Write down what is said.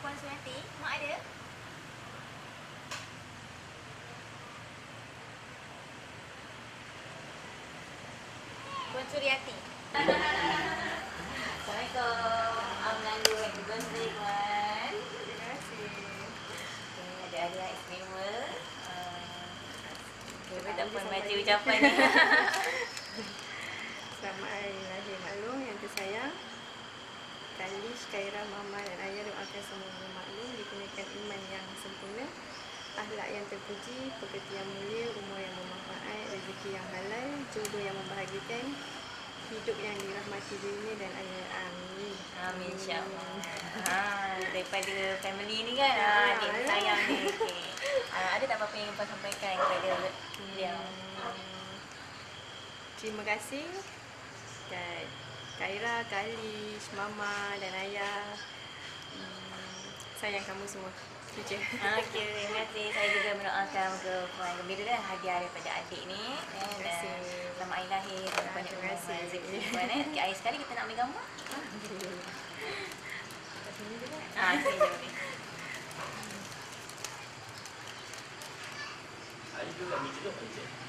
Puan Suriati. Mak ada? Puan Suriati. Assalamualaikum. Am Nandu happy birthday Puan. Terima kasih. Okay, ada hadiah istimewa. Uh, Kita tak sampai baca ucapan ni. Selamat Hari Lahir Maklum yang tersayang. Kalish, Kaira, Mama dan Ayah doakan semua maklum dikurniakan iman yang sempurna, akhlak yang terpuji, pekerti yang mulia, umur yang bermanfaat, rezeki yang halal, jodoh yang membahagikan, hidup yang dirahmati dirinya dan ayah. Amin. Amin insyaAllah. Ha, daripada family ni kan, ha, Ah, adik ya. sayang ni. Okay. Ha, ada tak apa-apa yang Puan sampaikan kepada beliau? Hmm, Terima kasih kat Kaira, Kalish, Mama dan Ayah. Hmm, sayang kamu semua. Itu je. Ha, Okey, terima kasih. Saya juga mendoakan ke Puan gembira dan hadiah daripada adik ni. Eh, Terima dan kasih. selamat hari lahir dan Ah, banyak terima kasih. Puan. Eh. Okay, akhir sekali kita nak ambil gambar. Kat sini juga. Ha, sini jom ni. Ada juga ni juga macam Okey, satu,